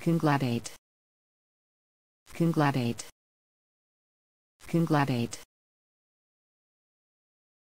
Conglobate. Conglobate. Conglobate.